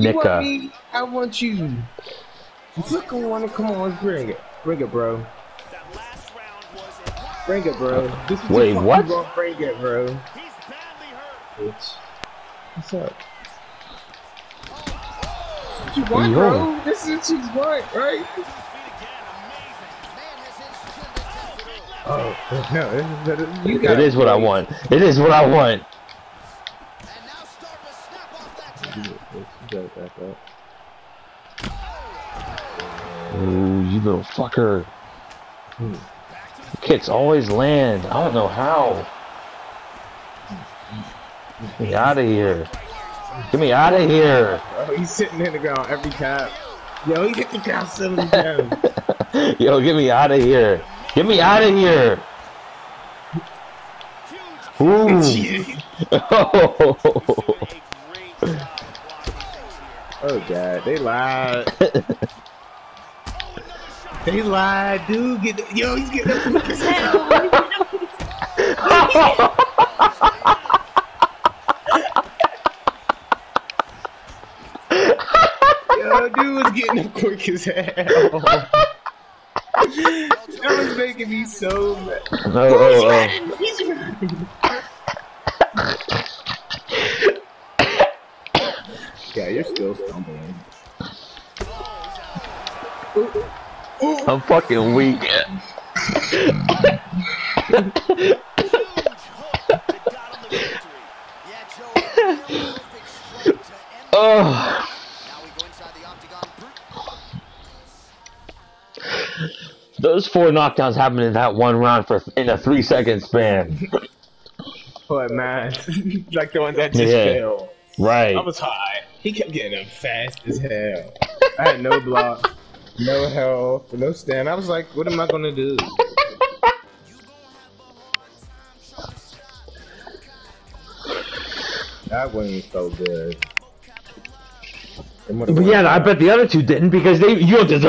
Want Nika. me? I want you. Look, I want to come on, bring it. Bring it, bro. Bring it, bro. This is Wait, what? Bring it, bro. Bitch. What's up? What you want, bro? This is what you want, right? Oh, no, this is better. You got It is what I want. It is what I want. Ooh, you little fucker. Hmm. Kicks always land. I don't know how. Get me out of here. Get me out of here. Oh, he's sitting in the ground every time. Yo, he hit the ground so many times. Yo, get me out of here. Get me out of here. Ooh. oh Oh, god, they lied. they lied, dude. Get the, yo, he's getting up quick as hell. yo, dude was getting up quick as hell. that was making me so mad. oh, oh, oh. Yeah, you're still stumbling. I'm fucking weak. oh. Those four knockdowns happened in that one round for in a three second span. What man? like the one that just Yeah. fell. Right. I was high. He kept getting up fast as hell. I had no block, no health, no stand. I was like, what am I gonna do? That wing so good. But yeah, I bet the other two didn't because they you don't deserve.